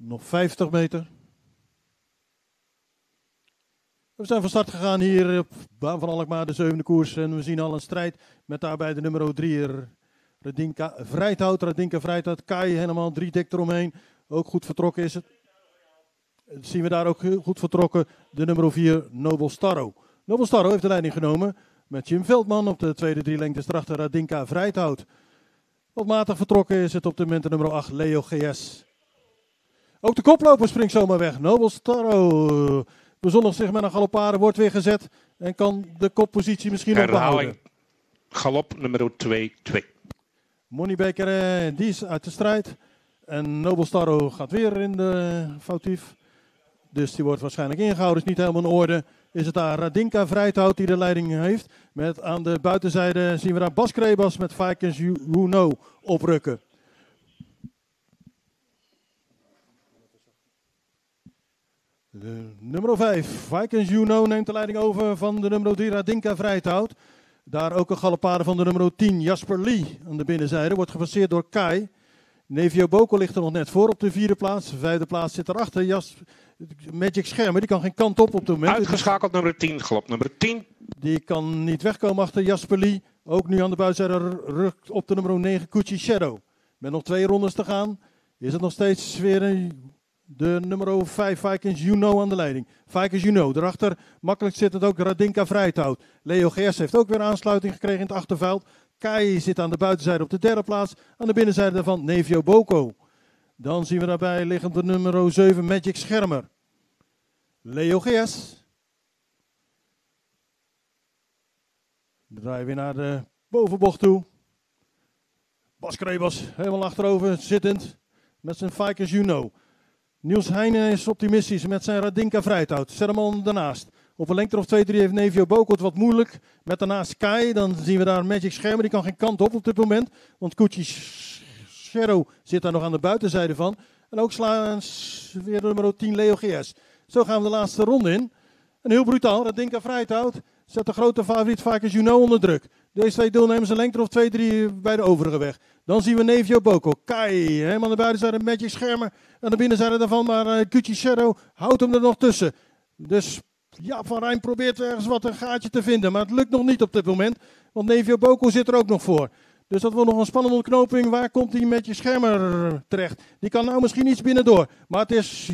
Nog 50 meter. We zijn van start gegaan hier op baan van Alkmaar, de zevende koers. En we zien al een strijd met daarbij de nummer 3, Radinka Vrijthout. Radinka Vrijthout, Kai helemaal drie dik eromheen. Ook goed vertrokken is het. Zien we daar ook goed vertrokken de nummer 4, Nobel Starro. Nobel Starro heeft de leiding genomen met Jim Veldman op de tweede drie lengtes erachter Radinka Vrijthout. Wat matig vertrokken is het op de moment nummer 8, Leo GS. Ook de koploper springt zomaar weg. Nobel Starro bezondigt zich met een galopade, wordt weer gezet en kan de koppositie misschien nog behouden. Galop nummer 2-2. Moneybaker, eh, die is uit de strijd. En Nobel Starro gaat weer in de foutief. Dus die wordt waarschijnlijk ingehouden. Is niet helemaal in orde. Is het daar Radinka Vrijthout die de leiding heeft. Met aan de buitenzijde zien we daar Bas Krebas met Vikings You oprukken. De nummer 5, Vikings Juno neemt de leiding over van de nummer 3, Radinka Vrijthout. Daar ook een galopade van de nummer 10, Jasper Lee aan de binnenzijde. Wordt gefaseerd door Kai. Nevio Boko ligt er nog net voor op de vierde plaats. De vijfde plaats zit erachter. Jas, Magic Schermer, die kan geen kant op op het moment. Uitgeschakeld nummer 10, galop nummer 10. Die kan niet wegkomen achter Jasper Lee. Ook nu aan de buitenzijde rukt op de nummer 9, Kuchi Shadow. Met nog twee rondes te gaan is het nog steeds weer een de nummer 5 Vikings Juno aan de leiding. Vikings Juno. Daarachter makkelijk zit het ook Radinka Vrijthout. Leo GS heeft ook weer aansluiting gekregen in het achterveld. Kai zit aan de buitenzijde op de derde plaats. Aan de binnenzijde daarvan Nevio Boko. Dan zien we daarbij liggend de nummer 7 Magic Schermer. Leo draaien we weer naar de bovenbocht toe. Bas Krebas helemaal achterover zittend met zijn Vikings Juno. Niels Heijnen is optimistisch met zijn Radinka Vrijthout. Al daarnaast. Op een lengte of 2-3 heeft Nevio Bokot wat moeilijk. Met daarnaast Kai. Dan zien we daar Magic Schermer. Die kan geen kant op op dit moment. Want Kuchi Shadow zit daar nog aan de buitenzijde van. En ook slaan weer nummer 10 Leo GS. Zo gaan we de laatste ronde in. En heel brutaal. Radinka Vrijthout zet de grote favoriet Vakers Juno onder druk. Deze twee deelnemers een lengte of 2-3 bij de overige weg. Dan zien we Nevio Boko. Kai, helemaal aan de buitenzijde Magic Schermer. Aan de binnenzijde daarvan, maar uh, Shadow houdt hem er nog tussen. Dus ja, Van Rijn probeert ergens wat een gaatje te vinden. Maar het lukt nog niet op dit moment. Want Nevio Boko zit er ook nog voor. Dus dat wordt nog een spannende ontknoping. Waar komt hij met je schermer terecht? Die kan nou misschien iets binnendoor. Maar het is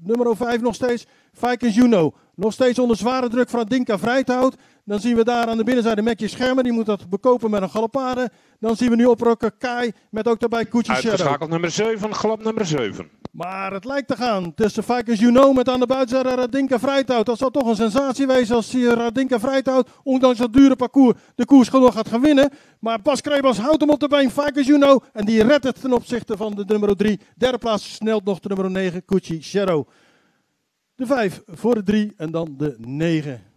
nummer 5 nog steeds. Vikings Juno. Nog steeds onder zware druk van Dinka Vrijthout. Dan zien we daar aan de binnenzijde Mekje Schermer. Die moet dat bekopen met een galopade. Dan zien we nu oprokken Kai met ook daarbij Koetje. Uitgeschakeld nummer 7, galop nummer 7. Maar het lijkt te gaan tussen Vikings Juno met aan de buitenzijde Radinka Vrijthout. Dat zal toch een sensatie wezen als Radinka Vrijthout, ondanks dat dure parcours, de koers gewoon gaat gaan winnen. Maar Bas Krebas houdt hem op de been, Vikings Juno. En die redt het ten opzichte van de nummer 3. Derde plaats snelt nog de nummer 9, Kuchi Shadow. De 5 voor de 3 en dan de 9.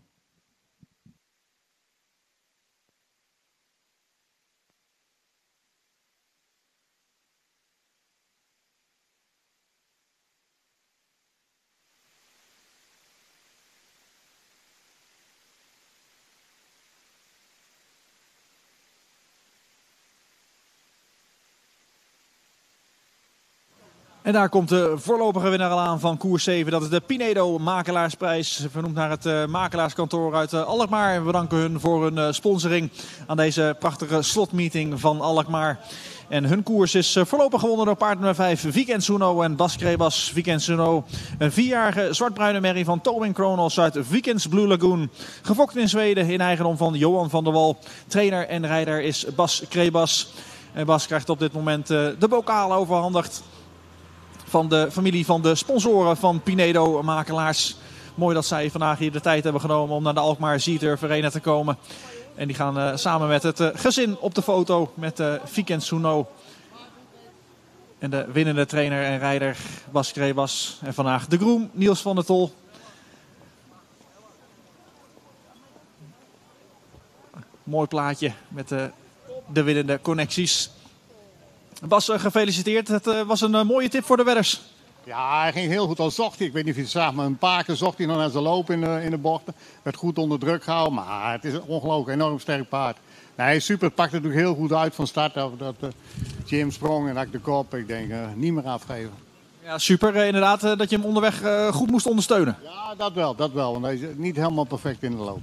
En daar komt de voorlopige winnaar al aan van koers 7. Dat is de Pinedo Makelaarsprijs. Vernoemd naar het uh, makelaarskantoor uit uh, Alkmaar. We bedanken hun voor hun uh, sponsoring aan deze prachtige slotmeeting van Alkmaar. En hun koers is voorlopig gewonnen door paard nummer 5, Weekend Suno en Bas Krebas. Weekend Suno, een vierjarige zwartbruine merrie van Tobin Kronos uit Weekends Blue Lagoon. Gefokt in Zweden in eigendom van Johan van der Wal. Trainer en rijder is Bas Krebas. En Bas krijgt op dit moment de bokaal overhandigd van de familie van de sponsoren van Pinedo Makelaars. Mooi dat zij vandaag hier de tijd hebben genomen om naar de Alkmaar Zieter Arena te komen. En die gaan uh, samen met het uh, gezin op de foto met uh, Vikent Suno. En de winnende trainer en rijder Bas Krebas. En vandaag de groom Niels van der Tol. Mooi plaatje met de, de winnende connecties. Bas, eh, gefeliciteerd. Het eh, was een eh, mooie tip voor de wedders. Ja, hij ging heel goed al zocht hij. Ik weet niet of je het zag, maar een paar keer zocht hij nog naar zijn loop in de, in de bochten. Werd goed onder druk gehouden, maar het is een ongelooflijk enorm sterk paard. Nee, super. Het pakte natuurlijk heel goed uit van start. Dat, dat Jim sprong en ik de kop. Ik denk, niet meer afgeven. Ja, super inderdaad dat je hem onderweg goed moest ondersteunen. Ja, dat wel, dat wel. Want hij is niet helemaal perfect in de loop.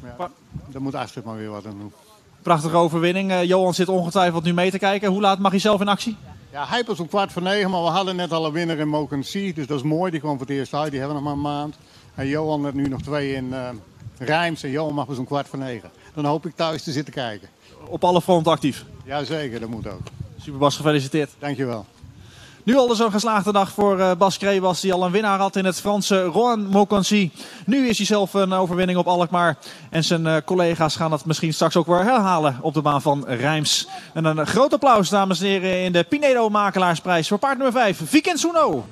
Maar ja, daar moet Astrid maar weer wat aan doen. Prachtige overwinning. Eh, Johan zit ongetwijfeld nu mee te kijken. Hoe laat mag hij zelf in actie? Ja, hij was om kwart voor negen, maar we hadden net al een winnaar in Moken C. Dus dat is mooi, die kwam voor het eerst uit. Die hebben we nog maar een maand. En Johan heeft nu nog twee in Rijms. En Johan mag dus om kwart voor negen. Dan hoop ik thuis te zitten kijken. Op alle fronten actief. Jazeker, dat moet ook. Super Bas, gefeliciteerd. Dankjewel. Nu al zo'n geslaagde dag voor eh, Bas Krebas, die al een winnaar had in het Franse Rouen Mokansi. Nu is hij zelf een overwinning op Alkmaar. En zijn eh, collega's gaan dat misschien straks ook weer herhalen op de baan van Rijms. En een groot applaus, dames en heren, in de Pinedo Makelaarsprijs voor paard nummer 5, Viken Suno.